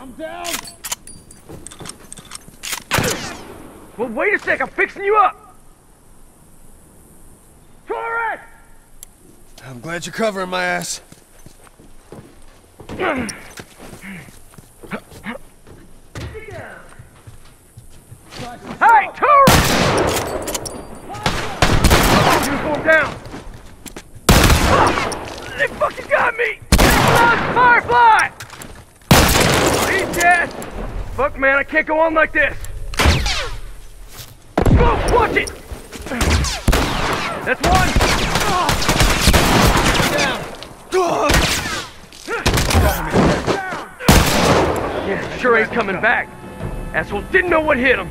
I'm down! Well, wait a sec, I'm fixing you up! Torres! I'm glad you're covering my ass. Hey, Torres! Uniform down! They fucking got me! Firefly! Fuck, man, I can't go on like this! Go, watch it! That's one! Yeah, sure ain't coming back. Asshole didn't know what hit him.